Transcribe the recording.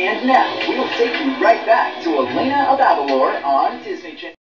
And now, we'll take you right back to Elena of Avalor on Disney Channel.